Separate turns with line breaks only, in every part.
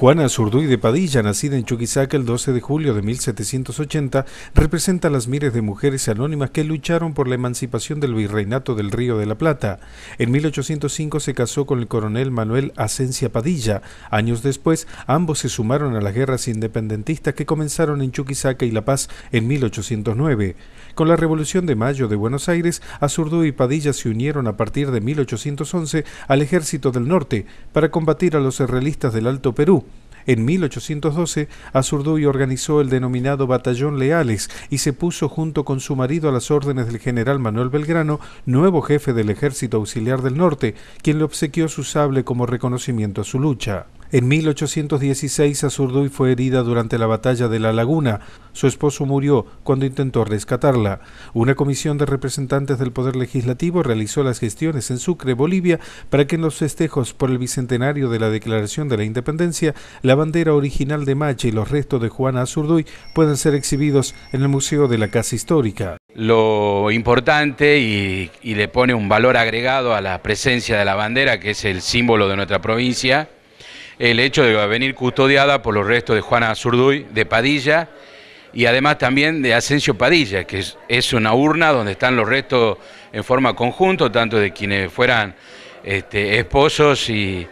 Juana Zurduy de Padilla, nacida en Chuquisaca el 12 de julio de 1780, representa a las miles de mujeres anónimas que lucharon por la emancipación del virreinato del Río de la Plata. En 1805 se casó con el coronel Manuel Asencia Padilla. Años después, ambos se sumaron a las guerras independentistas que comenzaron en Chuquisaca y La Paz en 1809. Con la Revolución de Mayo de Buenos Aires, Azurduy y Padilla se unieron a partir de 1811 al Ejército del Norte para combatir a los realistas del Alto Perú. En 1812, Azurduy organizó el denominado Batallón Leales y se puso junto con su marido a las órdenes del general Manuel Belgrano, nuevo jefe del Ejército Auxiliar del Norte, quien le obsequió su sable como reconocimiento a su lucha. En 1816 Azurduy fue herida durante la batalla de La Laguna. Su esposo murió cuando intentó rescatarla. Una comisión de representantes del Poder Legislativo realizó las gestiones en Sucre, Bolivia, para que en los festejos por el bicentenario de la Declaración de la Independencia, la bandera original de Macha y los restos de Juana Azurduy puedan ser exhibidos en el Museo de la Casa Histórica.
Lo importante y, y le pone un valor agregado a la presencia de la bandera, que es el símbolo de nuestra provincia, el hecho de venir custodiada por los restos de Juana Zurduy, de Padilla, y además también de Asensio Padilla, que es, una urna donde están los restos en forma conjunto, tanto de quienes fueran este, esposos y,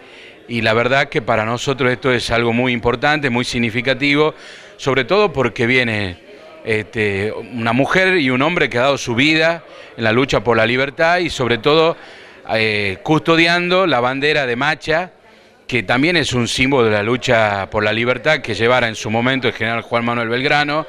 la verdad que para nosotros esto es algo muy importante, muy significativo, sobre todo porque viene este, una mujer y un hombre que ha dado su vida en la lucha por la libertad y sobre todo eh, custodiando la bandera de Macha, que también es un símbolo de la lucha por la libertad que llevara en su momento el general Juan Manuel Belgrano.